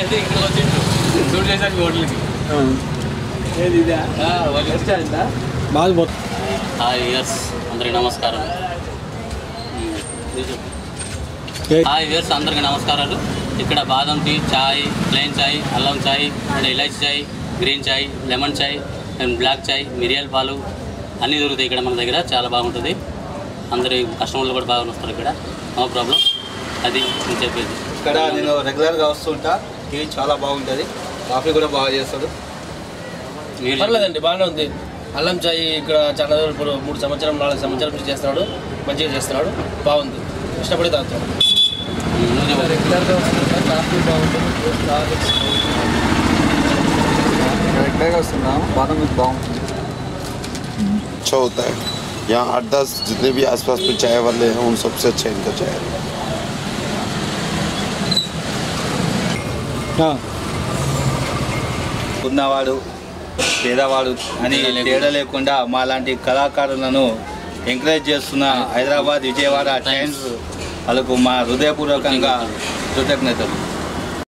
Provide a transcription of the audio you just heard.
ఏది ఇక్కడ వచ్చిండు చూడు చేశాను హోటల్కి. ఏది ఇదా? రెస్టారెంటా? బాగా పోతుంది హాయ్ ఇయర్స్ అందరికి నమస్కారం. హాయ్ ఇయర్స్ అందరికి నమస్కారాలు. ఇక్కడ బాదం టీ చాయ్ ప్లెయిన్ చాయ్ అల్లం chai and elaichi chai green chai lemon chai and black chai మిరియాల పాలు అన్నీ దొరుకుతాయి ఇక్కడ మన దగ్గర. చాలా బాగుంటుంది. అందరి కస్టమర్లు కూడా బాగా వస్తారు ఇక్కడ. No problem. అది నేను చెప్పేది. ఇక్కడ నేను రెగ్యులర్గా వస్తుంటా. టీ చాలా బాగుంటుంది కాఫీ కూడా బాగా చేస్తాడు మీరు పర్లేదండి బాగానే ఉంది అల్లం చాయ్ ఇక్కడ చాలా రోజులు ఇప్పుడు మూడు సంవత్సరం నాలుగు సంవత్సరాల నుంచి చేస్తున్నాడు మంచిగా చేస్తున్నాడు బాగుంది ఇష్టపడి తాగుతాడు నువ్వు చెప్పు. రెగ్యులర్గా వస్తుంటా కాఫీ బాగుంటుంది జ్యూస్ బాగా రెగ్యులర్గా వస్తున్నాం బాదం మిల్క్ బాగుంటుంది अच्छा होता है यहाँ आठ दस जितने भी आसपास में चाय वाले हैं उन सबसे अच्छा इनका चाय है ఉన్నవాడు పేదవాడు అని తేడా లేకుండా. మా లాంటి కళాకారులను ఎంకరేజ్ చేస్తున్న హైదరాబాద్ విజయవాడ టైమ్స్ వాళ్ళకు మా హృదయపూర్వకంగా కృతజ్ఞతలు.